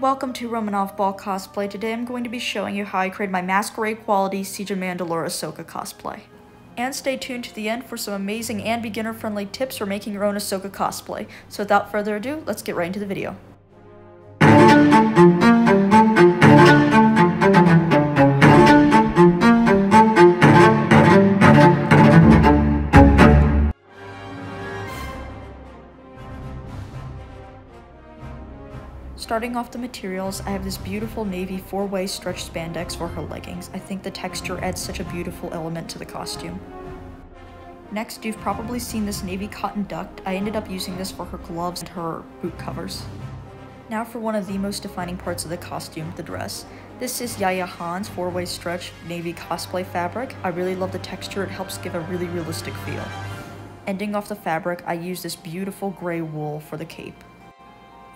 welcome to Romanov Ball Cosplay. Today I'm going to be showing you how I created my Masquerade Quality Siege of Mandalore Ahsoka cosplay. And stay tuned to the end for some amazing and beginner-friendly tips for making your own Ahsoka cosplay. So without further ado, let's get right into the video. Starting off the materials, I have this beautiful navy four-way stretch spandex for her leggings. I think the texture adds such a beautiful element to the costume. Next, you've probably seen this navy cotton duck. I ended up using this for her gloves and her boot covers. Now for one of the most defining parts of the costume, the dress. This is Yaya Han's four-way stretch navy cosplay fabric. I really love the texture, it helps give a really realistic feel. Ending off the fabric, I use this beautiful gray wool for the cape.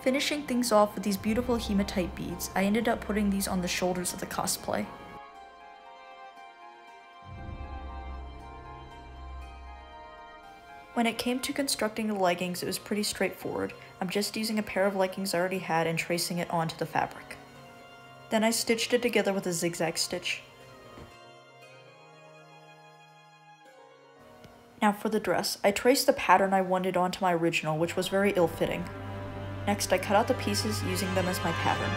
Finishing things off with these beautiful hematite beads, I ended up putting these on the shoulders of the cosplay. When it came to constructing the leggings, it was pretty straightforward. I'm just using a pair of leggings I already had and tracing it onto the fabric. Then I stitched it together with a zigzag stitch. Now for the dress, I traced the pattern I wanted onto my original, which was very ill-fitting. Next, I cut out the pieces using them as my pattern.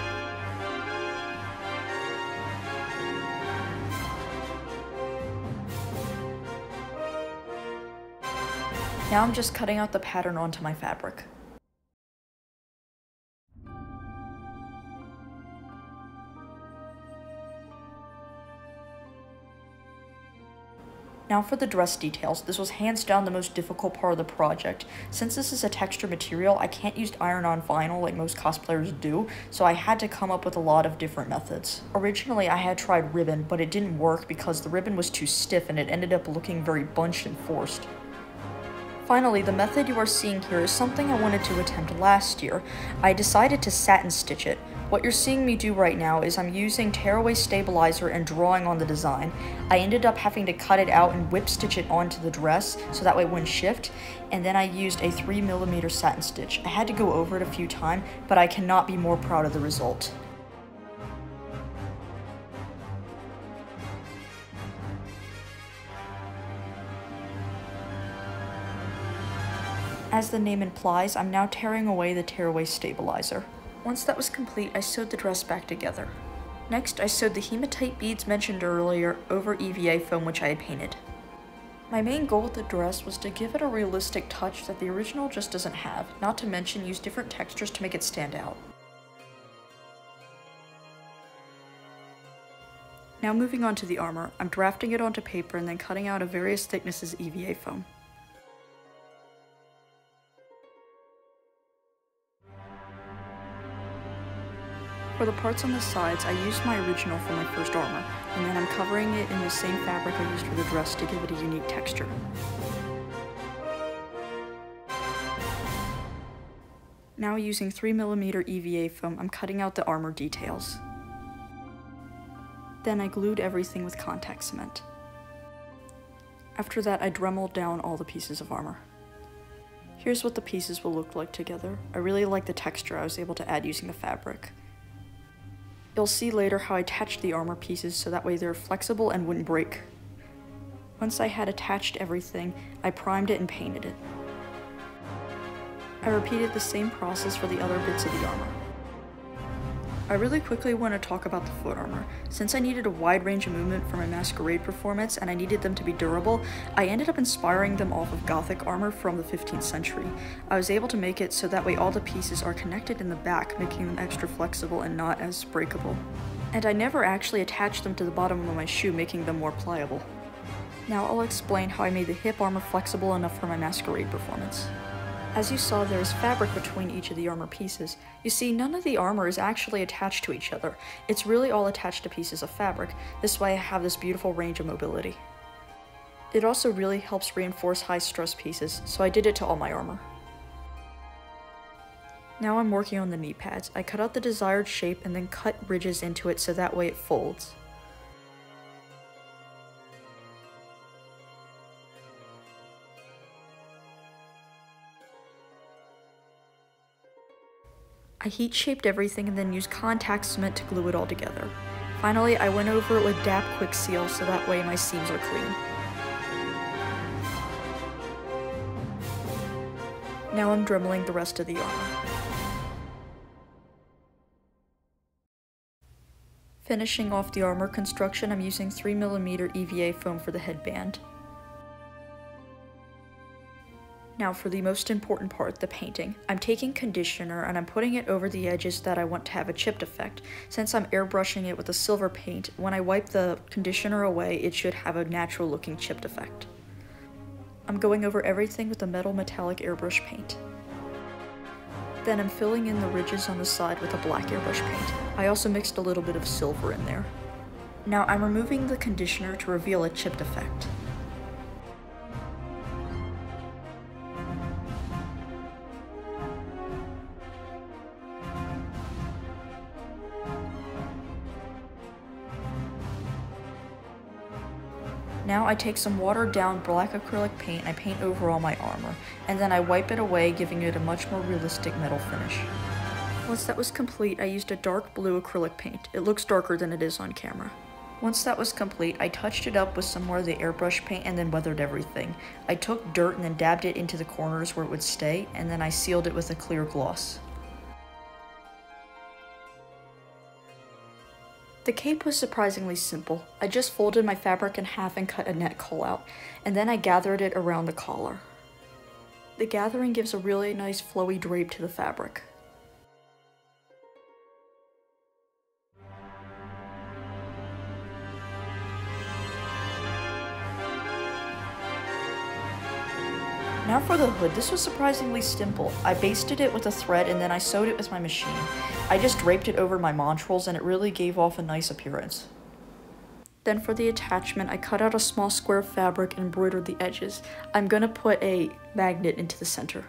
Now I'm just cutting out the pattern onto my fabric. Now for the dress details, this was hands down the most difficult part of the project. Since this is a texture material, I can't use iron-on vinyl like most cosplayers do, so I had to come up with a lot of different methods. Originally, I had tried ribbon, but it didn't work because the ribbon was too stiff and it ended up looking very bunched and forced. Finally, the method you are seeing here is something I wanted to attempt last year. I decided to satin stitch it. What you're seeing me do right now is I'm using tearaway stabilizer and drawing on the design. I ended up having to cut it out and whip stitch it onto the dress so that way it wouldn't shift, and then I used a 3mm satin stitch. I had to go over it a few times, but I cannot be more proud of the result. As the name implies, I'm now tearing away the tearaway stabilizer. Once that was complete, I sewed the dress back together. Next, I sewed the hematite beads mentioned earlier over EVA foam which I had painted. My main goal with the dress was to give it a realistic touch that the original just doesn't have, not to mention use different textures to make it stand out. Now moving on to the armor, I'm drafting it onto paper and then cutting out of various thicknesses EVA foam. For the parts on the sides, I used my original for my first armor, and then I'm covering it in the same fabric I used for the dress to give it a unique texture. Now using 3mm EVA foam, I'm cutting out the armor details. Then I glued everything with contact cement. After that, I dremeled down all the pieces of armor. Here's what the pieces will look like together. I really like the texture I was able to add using the fabric. You'll see later how I attached the armor pieces so that way they're flexible and wouldn't break. Once I had attached everything, I primed it and painted it. I repeated the same process for the other bits of the armor. I really quickly want to talk about the foot armor. Since I needed a wide range of movement for my masquerade performance and I needed them to be durable, I ended up inspiring them off of gothic armor from the 15th century. I was able to make it so that way all the pieces are connected in the back, making them extra flexible and not as breakable. And I never actually attached them to the bottom of my shoe, making them more pliable. Now I'll explain how I made the hip armor flexible enough for my masquerade performance. As you saw, there is fabric between each of the armor pieces. You see, none of the armor is actually attached to each other. It's really all attached to pieces of fabric. This way I have this beautiful range of mobility. It also really helps reinforce high stress pieces, so I did it to all my armor. Now I'm working on the knee pads. I cut out the desired shape and then cut ridges into it so that way it folds. I heat shaped everything and then used contact cement to glue it all together. Finally, I went over it with DAP Kwik Seal so that way my seams are clean. Now I'm dremeling the rest of the armor. Finishing off the armor construction, I'm using 3mm EVA foam for the headband. Now for the most important part, the painting. I'm taking conditioner and I'm putting it over the edges that I want to have a chipped effect. Since I'm airbrushing it with a silver paint, when I wipe the conditioner away, it should have a natural looking chipped effect. I'm going over everything with a metal metallic airbrush paint. Then I'm filling in the ridges on the side with a black airbrush paint. I also mixed a little bit of silver in there. Now I'm removing the conditioner to reveal a chipped effect. Now I take some watered down black acrylic paint and I paint over all my armor, and then I wipe it away giving it a much more realistic metal finish. Once that was complete, I used a dark blue acrylic paint. It looks darker than it is on camera. Once that was complete, I touched it up with some more of the airbrush paint and then weathered everything. I took dirt and then dabbed it into the corners where it would stay, and then I sealed it with a clear gloss. The cape was surprisingly simple. I just folded my fabric in half and cut a neck out, and then I gathered it around the collar. The gathering gives a really nice flowy drape to the fabric. Now for the hood, this was surprisingly simple. I basted it with a thread and then I sewed it with my machine. I just draped it over my montrals and it really gave off a nice appearance. Then for the attachment, I cut out a small square of fabric and embroidered the edges. I'm gonna put a magnet into the center.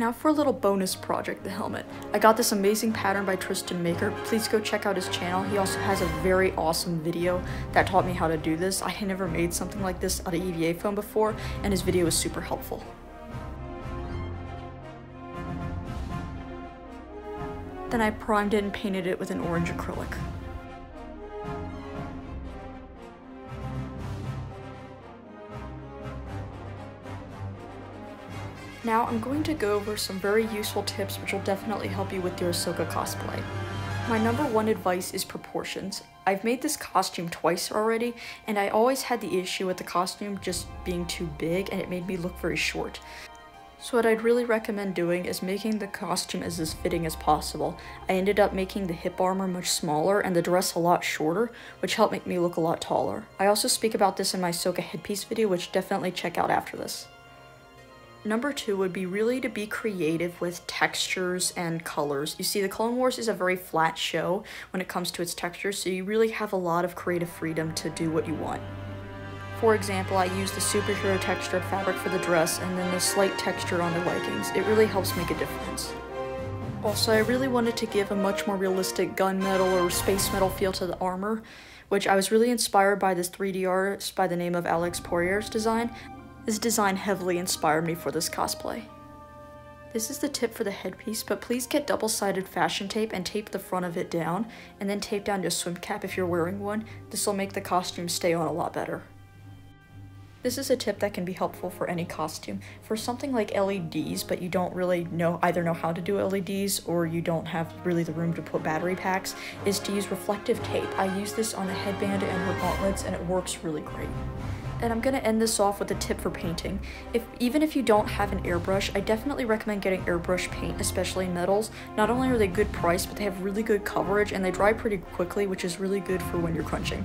Now for a little bonus project, the helmet. I got this amazing pattern by Tristan Maker. Please go check out his channel. He also has a very awesome video that taught me how to do this. I had never made something like this out of EVA foam before, and his video was super helpful. Then I primed it and painted it with an orange acrylic. Now I'm going to go over some very useful tips which will definitely help you with your Ahsoka cosplay. My number one advice is proportions. I've made this costume twice already, and I always had the issue with the costume just being too big and it made me look very short. So what I'd really recommend doing is making the costume as as fitting as possible. I ended up making the hip armor much smaller and the dress a lot shorter, which helped make me look a lot taller. I also speak about this in my Ahsoka headpiece video, which definitely check out after this. Number two would be really to be creative with textures and colors. You see, the Clone Wars is a very flat show when it comes to its textures, so you really have a lot of creative freedom to do what you want. For example, I used the superhero textured fabric for the dress and then the slight texture on the leggings. It really helps make a difference. Also, I really wanted to give a much more realistic gunmetal or space metal feel to the armor, which I was really inspired by this 3D artist by the name of Alex Poirier's design. This design heavily inspired me for this cosplay. This is the tip for the headpiece, but please get double-sided fashion tape and tape the front of it down, and then tape down your swim cap if you're wearing one. This will make the costume stay on a lot better. This is a tip that can be helpful for any costume. For something like LEDs, but you don't really know either know how to do LEDs or you don't have really the room to put battery packs, is to use reflective tape. I use this on the headband and her gauntlets and it works really great and I'm gonna end this off with a tip for painting. If Even if you don't have an airbrush, I definitely recommend getting airbrush paint, especially metals. Not only are they good price, but they have really good coverage and they dry pretty quickly, which is really good for when you're crunching.